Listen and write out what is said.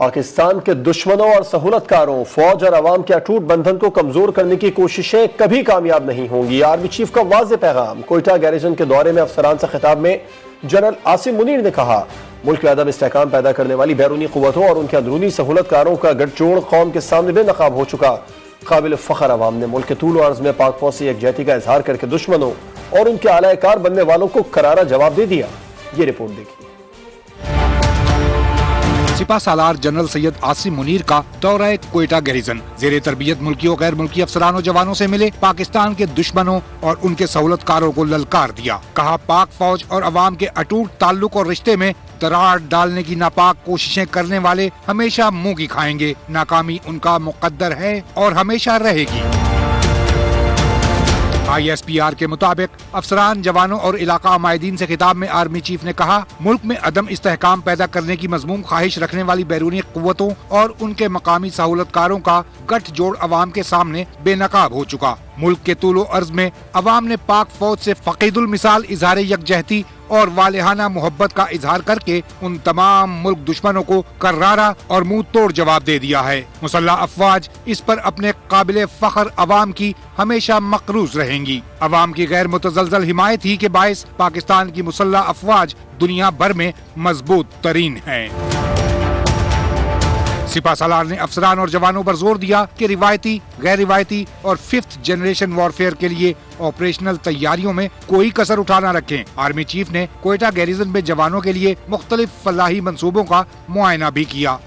पाकिस्तान के दुश्मनों और सहूलतकारों, फौज और अवाम के अटूट बंधन को कमज़ोर करने की कोशिशें कभी कामयाब नहीं होंगी। आर्मी चीफ का वाज पैगाम, कोयटा गैरिजन के दौरे में अफसरान से खिताब में जनरल आसिम मुनीर ने कहा, मुल्क में अदम इसकाम पैदा करने वाली बैरूनी कुतों और उनके अंदरूनी सहूलतकारों का गठजोड़ कौम के सामने बेनकाब हो चुका। काबिल फखर अवाम ने मुल्क के तूल अर्ज़ में पाक फौज से यकजहती का इजहार करके दुश्मनों और उनके आलाकार बनने वालों को करारा जवाब दे दिया। ये रिपोर्ट देखिए। सिपा सालार जनरल सैयद आसिम मुनीर का दौरा कोयटा गैरिजन। जेर तरबियत मुल्की और गैर मुल्की अफसरानों, जवानों से मिले पाकिस्तान के दुश्मनों और उनके सहूलतकारों को ललकार दिया। कहा, पाक फौज और अवाम के अटूट ताल्लुक और रिश्ते में दरार डालने की नापाक कोशिशें करने वाले हमेशा मुँह की खाएँगे। नाकामी उनका मुकद्दर है और हमेशा रहेगी। आईएसपीआर के मुताबिक अफसरान, जवानों और इलाका माहदीन ऐसी खिताब में आर्मी चीफ ने कहा, मुल्क में अदम इस्तेकाम पैदा करने की मजमूम ख्वाहिश रखने वाली बैरूनी कुतों और उनके मकामी सहूलतकारों का गठजोड़ अवाम के सामने बेनकाब हो चुका। मुल्क के तूलो अर्ज़ में अवाम ने पाक फौज ऐसी फ़कीदुल मिसाल इजहार यकजहती और वालेहाना मोहब्बत का इजहार करके उन तमाम मुल्क दुश्मनों को करारा और मुँह तोड़ जवाब दे दिया है। मुसल्ला अफवाज इस पर अपने काबिल फखर अवाम की हमेशा मकरूज रहेंगी। अवाम की गैर मुतजलजल हिमायत ही के बायस पाकिस्तान की मुसल्ला अफवाज दुनिया भर में मज़बूत तरीन है। सिपा सलार ने अफसरान और जवानों पर ज़ोर दिया कि रिवायती गैर रिवायती और फिफ्थ जनरेशन वॉरफेयर के लिए ऑपरेशनल तैयारियों में कोई कसर उठाना न रखें। आर्मी चीफ ने कोयटा गैरिजन में जवानों के लिए मुख्तलिफ़ फलाही मंसूबों का मुआयना भी किया।